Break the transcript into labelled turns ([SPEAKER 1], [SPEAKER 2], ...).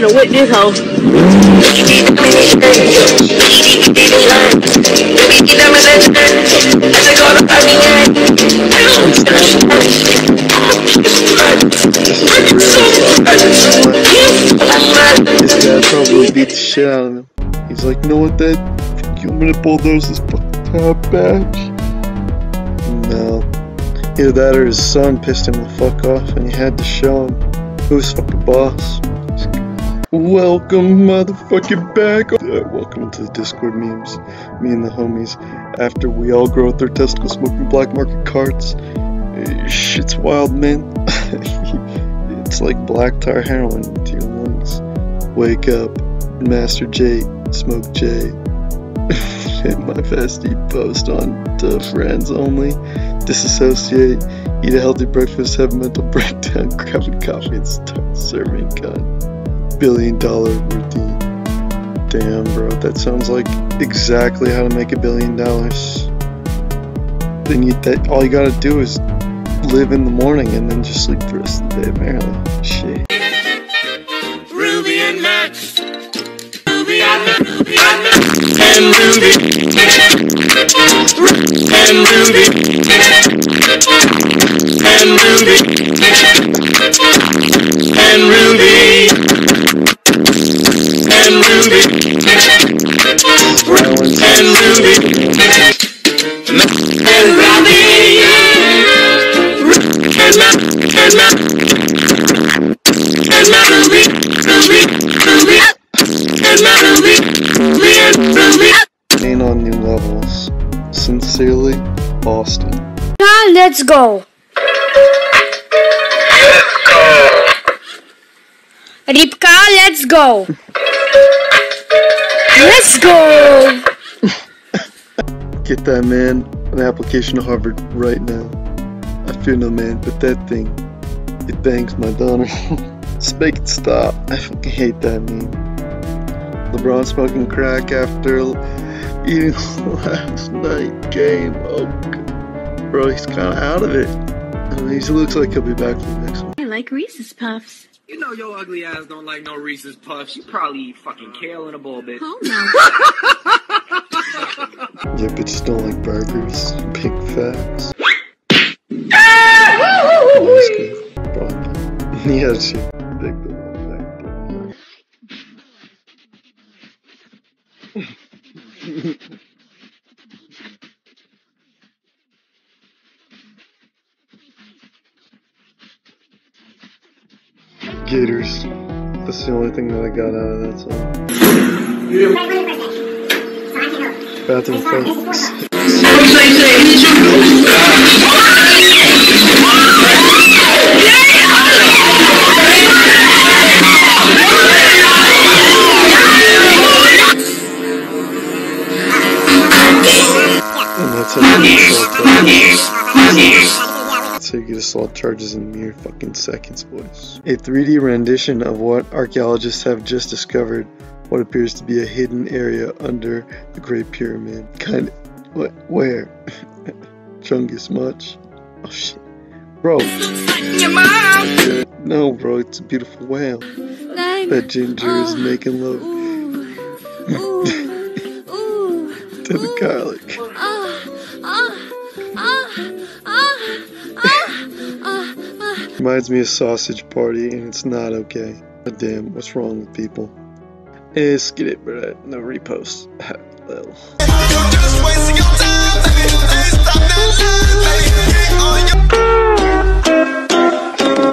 [SPEAKER 1] gonna whip this hoe.
[SPEAKER 2] Probably beat the shit out of him. He's like, know what, that? You, gonna bulldoze this top badge. No. Either that or his son pissed him the fuck off and he had to show him who's fucking boss. Welcome, motherfucking back. Uh, welcome to the Discord memes. Me and the homies. After we all grow out their testicles smoking black market carts. Uh, Shit's wild, man. it's like black tar heroin to your lungs. Wake up, Master J, smoke J. Hit my festy post on to friends only. Disassociate, eat a healthy breakfast, have a mental breakdown, grab a coffee, and start serving gun. Billion dollar routine. Damn, bro, that sounds like exactly how to make a billion dollars. Then you that all you gotta do is live in the morning and then just sleep the rest of the day, apparently. Shit.
[SPEAKER 3] Ruby and Max. Ruby and Max. Ruby and. And Ruby. And Ruby. And Ruby. And
[SPEAKER 2] on. Sincerely, Austin.
[SPEAKER 1] Now let's go. Ripka, let's go. Let's go.
[SPEAKER 2] Get that man an application to Harvard right now. I fear no man, but that thing, it bangs my daughter. Just make it stop. I fucking hate that meme. LeBron smoking crack after eating last night game. Oh, g- bro, he's kind of out of it. I mean, he looks like he'll be back for the next one.
[SPEAKER 4] I like Reese's Puffs.
[SPEAKER 5] You know your ugly ass don't like no Reese's Puffs. You probably eat fucking kale in a ball bit.
[SPEAKER 4] Oh no.
[SPEAKER 2] Yeah, bitches don't like burgers. Big facts. That's good. Probably. Yeah, she big the Gators. That's the only thing that I got out of that song. Bathroom fakes. So you get assault charges in mere fucking seconds, boys. A 3D rendition of what archaeologists have just discovered, what appears to be a hidden area under the Great Pyramid. Kind of, what? Where? Chungus much? Oh shit, bro. Yeah, No, bro, it's a beautiful whale. That ginger is making love to the garlic. Reminds me of Sausage Party, and it's not okay. Damn, what's wrong with people? Eh, skid it, bro. No repost. Lil.